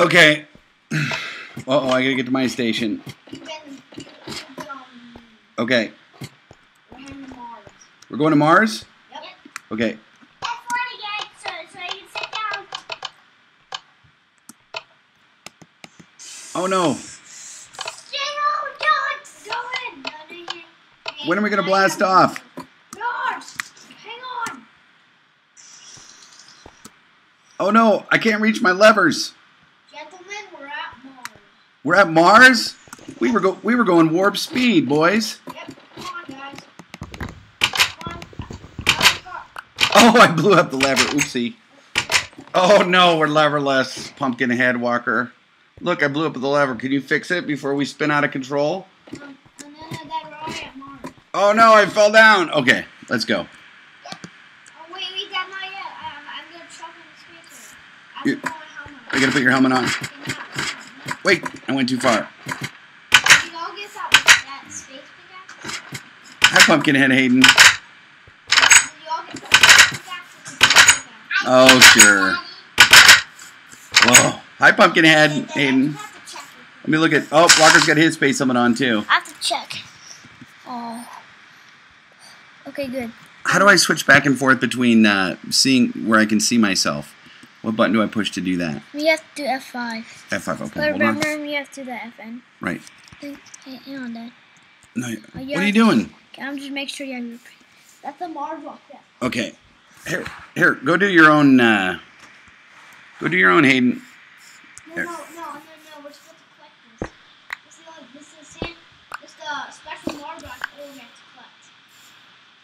Okay. Uh oh, I gotta get to my station. You've been, you've been on. Okay, We're heading to Mars. we're going to Mars? Yep. Okay. F1 again, so, so you can sit down. Oh no. Stay don't go in. No, no, you- When are we gonna blast off? Mars, hang on. Oh no, I can't reach my levers. We're at Mars. We were go we were going warp speed, boys. Yep, come on, guys. Come on. Oh, I blew up the lever. Oopsie. Oh no, we're leverless, pumpkin head walker. Look, I blew up the lever. Can you fix it before we spin out of control? Um, that. Oh no, I fell down. Okay, let's go. Oh, wait, wait, yet. I, I'm, I'm gonna chuck in the spacer. I You- I gotta put your helmet on. on. Okay, now, now, now. Wait, I went too far. You all get that, that space pickaxe? Hi, pumpkin head Hayden. You all get the space pickaxe with the space pickaxe? Oh, sure. Whoa. Hi, pumpkin head Hey, then I Hayden. just have to check real quick. Let me look at. Oh, Walker's got his space helmet on too. I have to check. Oh. Okay, good. How do I switch back and forth between uh, seeing where I can see myself? What button do I push to do that? We have to do F5. F5. Okay, But hold on. remember, we have to do the FN. Right. Hey, hey, hang on, Dad. No, Oh, what are you doing? Okay, I'm just make sure you have your. That's the Mars rock. Yeah. Okay. Here, here. Go do your own. Uh, go do your own, Hayden. No, Here. no, no, no, no. We're supposed to collect this. This is like this is sand. This the special Mars rock that we have to collect.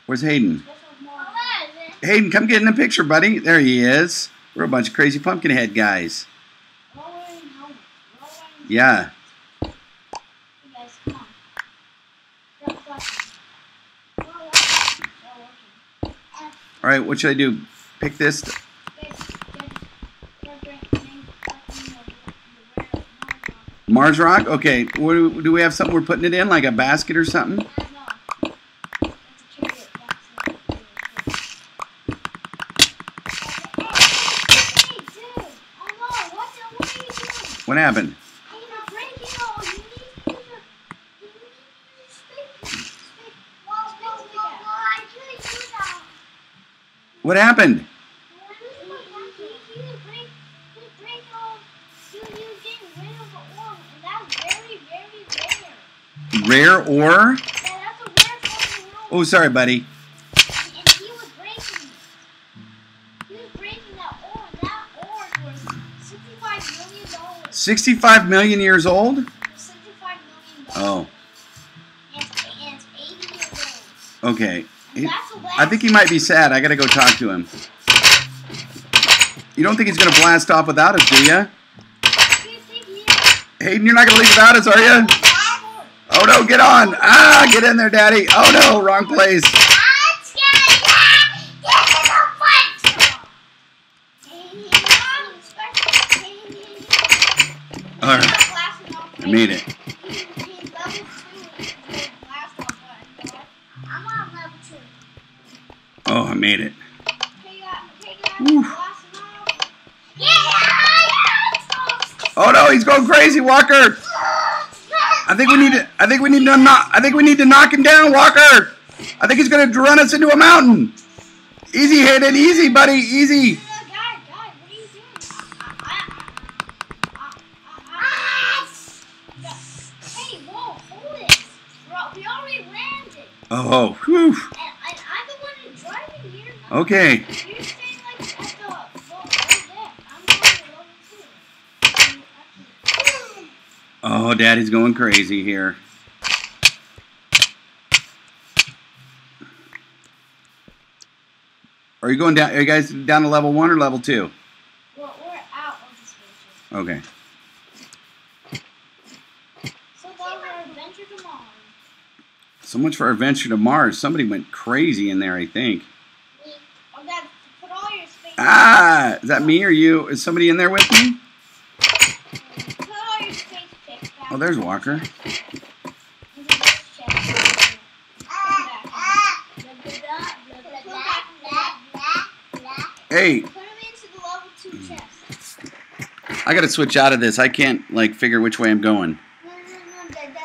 Where's Hayden? Hayden, come get in the picture, buddy. There he is. We're a bunch of crazy pumpkin head guys. Yeah. All right. What should I do? Pick this. Mars rock. Okay. Do we have something we're putting it in, like a basket or something? No. Let's carry it back to the- Hey, dude! Oh no! What the? What are you doing? What happened? Hey, you're breaking all. You need to use your. You need to use space. Space. Well, well, well, well, I couldn't do that. What happened? Well, you you you break you break all. You you getting rid of the ore, and happened? very very rare. Rare ore? Yeah, that's a rare fucking ore. Oh, sorry, buddy. 65 million years old? 65 million Oh. Okay. He, I think he might be sad. I gotta go talk to him. You don't think he's gonna blast off without us, do ya? Hayden, you're not gonna leave without us, are you? Oh no, get on! Ah, get in there, Daddy! Oh no, wrong place. All right, I made it. Oh, I made it. Oh no, he's going crazy, Walker. I think we need to. I think we need to knock. I think we need to knock him down, Walker. I think he's gonna run us into a mountain. Easy, Hayden. Easy, buddy. Easy. Oh, whew. And, here. Okay. Oh, Daddy's going crazy here. Are you going down? Are you guys down to level one or level two? Well, we're out of. Okay. So our adventure to Mars. So much for our adventure to Mars. Somebody went crazy in there, I think. We, oh, Dad, put all your space. Ah, is that me or you? Is somebody in there with me? Put all your space picks back. Oh, there's Walker. into this chest. Put them back. Put them back. Hey, Put them into the level two chest. I gotta switch out of this. I can't like figure which way I'm going.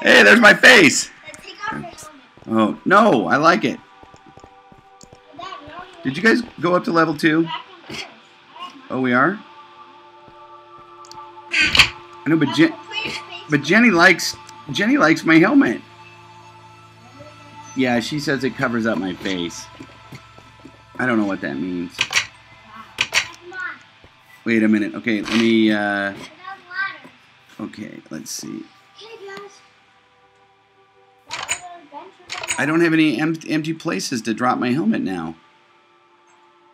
Hey, there's my face. Dad, take off your helmet. Oh no, I like it. Did you guys go up to level two? back on this. I have Oh, we are. I know, but face but Jenny likes Jenny likes my helmet. Yeah, she says it covers up my face. I don't know what that means. Wait a minute. Okay, let me. uh. Okay, let's see. I don't have any em- empty places to drop my helmet now.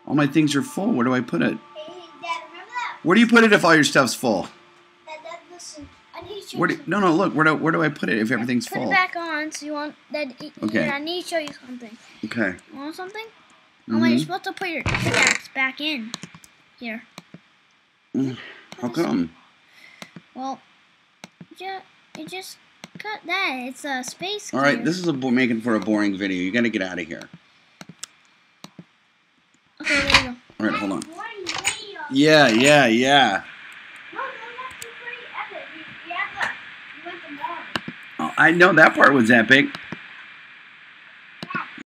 All my things are full. Where do I put it? Hey, hey, Dad, remember that? Where do you put it if all your stuff's full? Dad, Dad, listen. I need to show Where do, no, no, look. Where do, where do I put it if everything's Put full? it back on so you want that. Okay. Here, I need to show you something. Okay. You want something? Oh, mm-hmm. wait, you're supposed to put your pickaxe back in. Here. Mm, how come? Well, yeah, you just cut that. It's a space. All right, this is a bo- making for a boring video. You gotta get out of here. Okay, there you go. All right, hold on. Yeah, yeah, yeah. No, no, that's pretty epic. We, we have to. We went to Mars. Oh, I know that part was epic.